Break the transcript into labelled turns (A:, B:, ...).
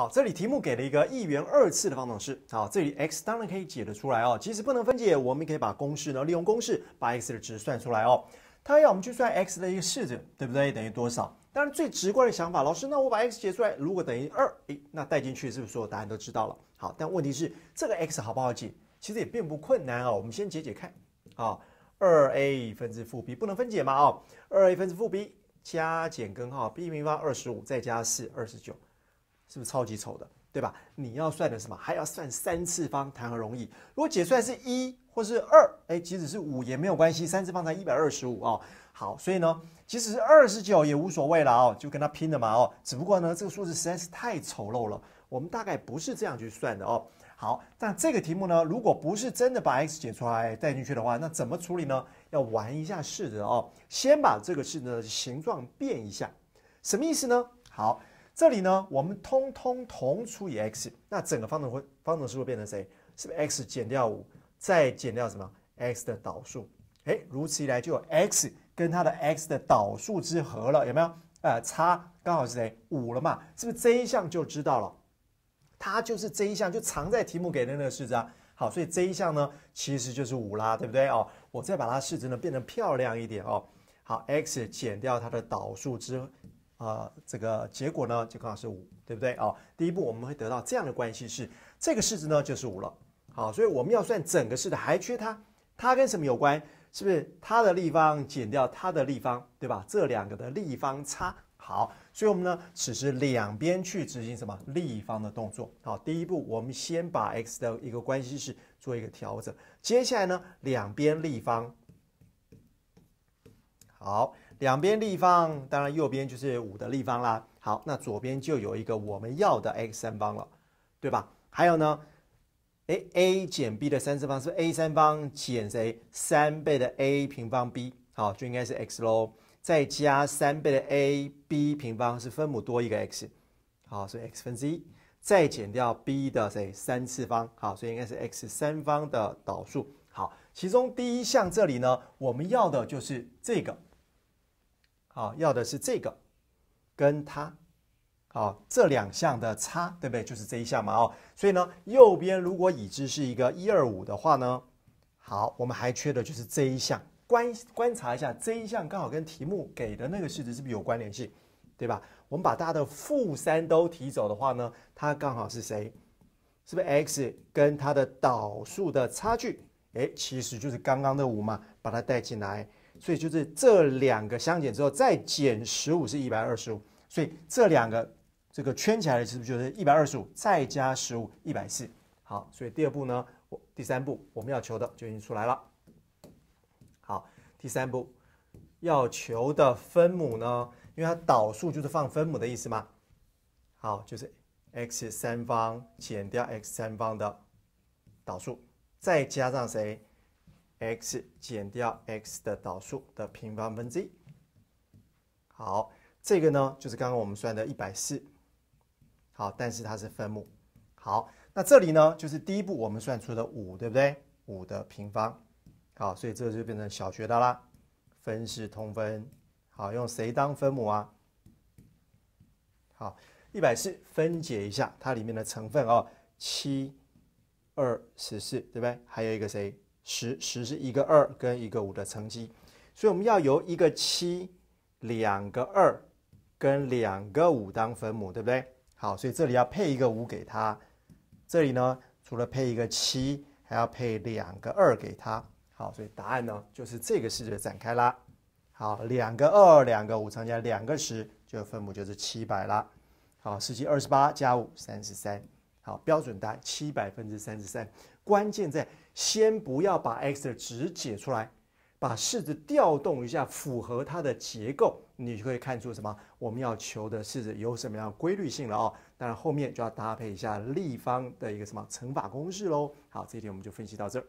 A: 好，这里题目给了一个一元二次的方程式。好，这里 x 当然可以解得出来哦。即使不能分解，我们也可以把公式呢，利用公式把 x 的值算出来哦。它要我们去算 x 的一个式子，对不对？等于多少？当然最直观的想法，老师，那我把 x 解出来，如果等于二，诶，那带进去是不是所有答案都知道了？好，但问题是这个 x 好不好解？其实也并不困难哦。我们先解解看。好，二 a 分之负 b 不能分解吗？哦，二 a 分之负 b 加减根号 b 平方二十五再加四二十九。是不是超级丑的，对吧？你要算的什么？还要算三次方，谈何容易？如果解出来是一或是二，哎，即使是五也没有关系，三次方才一百二十五哦。好，所以呢，即使是二十九也无所谓了哦，就跟他拼了嘛哦。只不过呢，这个数字实在是太丑陋了，我们大概不是这样去算的哦。好，那这个题目呢，如果不是真的把 x 解出来带进去的话，那怎么处理呢？要玩一下式子哦，先把这个式子的形状变一下，什么意思呢？好。这里呢，我们通通同除以 x，那整个方程会方程式会变成谁？是不是 x 减掉五，再减掉什么 x 的导数？哎，如此一来就有 x 跟它的 x 的导数之和了，有没有？呃，差刚好是谁？五了嘛？是不是这一项就知道了？它就是这一项就藏在题目给的那个式子啊。好，所以这一项呢，其实就是五啦，对不对哦？我再把它式子呢变得漂亮一点哦。好，x 减掉它的导数之。啊，这个结果呢就刚好是五，对不对啊？第一步我们会得到这样的关系是，这个式子呢就是五了。好，所以我们要算整个式子还缺它，它跟什么有关？是不是它的立方减掉它的立方，对吧？这两个的立方差。好，所以我们呢此时两边去执行什么立方的动作。好，第一步我们先把 x 的一个关系式做一个调整，接下来呢两边立方。好。两边立方，当然右边就是五的立方啦。好，那左边就有一个我们要的 x 三方了，对吧？还有呢，哎，a 减 b 的三次方是 a 三方减谁？三倍的 a 平方 b，好，就应该是 x 喽。再加三倍的 a b 平方是分母多一个 x，好，所以 x 分之一。再减掉 b 的谁？三次方，好，所以应该是 x 三方的导数。好，其中第一项这里呢，我们要的就是这个。好，要的是这个，跟它，好，这两项的差，对不对？就是这一项嘛，哦，所以呢，右边如果已知是一个一二五的话呢，好，我们还缺的就是这一项，观观察一下这一项刚好跟题目给的那个式子是不是有关联性，对吧？我们把它的负三都提走的话呢，它刚好是谁？是不是 x 跟它的导数的差距？哎，其实就是刚刚的五嘛，把它带进来。所以就是这两个相减之后再减十五是一百二十五，所以这两个这个圈起来的是不是就是一百二十五再加十五一百四？好，所以第二步呢，我第三步我们要求的就已经出来了。好，第三步要求的分母呢，因为它导数就是放分母的意思嘛。好，就是 x 三方减掉 x 三方的导数，再加上谁？x 减掉 x 的导数的平方分之一。好，这个呢就是刚刚我们算的一百四。好，但是它是分母。好，那这里呢就是第一步我们算出的五，对不对？五的平方。好，所以这就变成小学的啦。分式通分。好，用谁当分母啊？好，一百四分解一下它里面的成分哦，七、二、十四，对不对？还有一个谁？十十是一个二跟一个五的乘积，所以我们要由一个七、两个二跟两个五当分母，对不对？好，所以这里要配一个五给它。这里呢，除了配一个七，还要配两个二给它。好，所以答案呢就是这个式子展开啦。好，两个二、两个五乘加两个十，就分母就是七百啦。好，十七二十八加五三十三。好，标准答案七百分之三十三。关键在。先不要把 x 的值解出来，把式子调动一下，符合它的结构，你就可以看出什么？我们要求的式子有什么样的规律性了哦。当然后面就要搭配一下立方的一个什么乘法公式喽。好，这一点我们就分析到这儿。